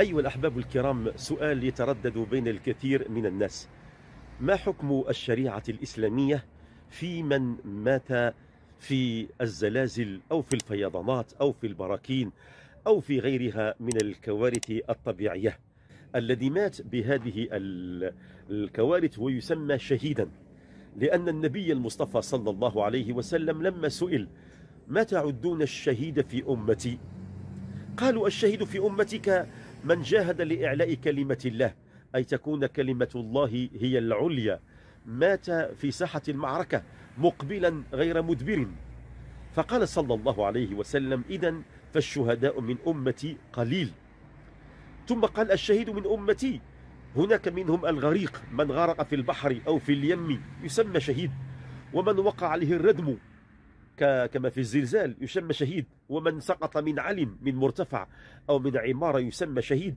أيها الأحباب الكرام سؤال يتردد بين الكثير من الناس. ما حكم الشريعة الإسلامية في من مات في الزلازل أو في الفيضانات أو في البراكين أو في غيرها من الكوارث الطبيعية؟ الذي مات بهذه الكوارث ويسمى شهيدا لأن النبي المصطفى صلى الله عليه وسلم لما سئل ما تعدون الشهيد في أمتي؟ قالوا الشهيد في أمتك من جاهد لإعلاء كلمة الله أي تكون كلمة الله هي العليا مات في ساحة المعركة مقبلا غير مدبر. فقال صلى الله عليه وسلم إذا فالشهداء من أمتي قليل. ثم قال الشهيد من أمتي هناك منهم الغريق من غرق في البحر أو في اليم يسمى شهيد ومن وقع عليه الردم كما في الزلزال يسمى شهيد. ومن سقط من علم من مرتفع أو من عمارة يسمى شهيد.